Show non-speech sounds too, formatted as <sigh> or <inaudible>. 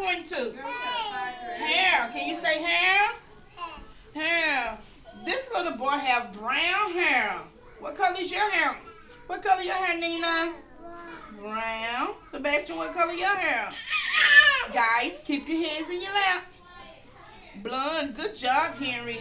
pointing to? Hair. Can you say hair? Hair. This little boy have brown hair. What color is your hair? What color your hair, Nina? Brown. Sebastian, what color your hair? <laughs> Guys, keep your hands in your lap. Blonde. Good job, Henry.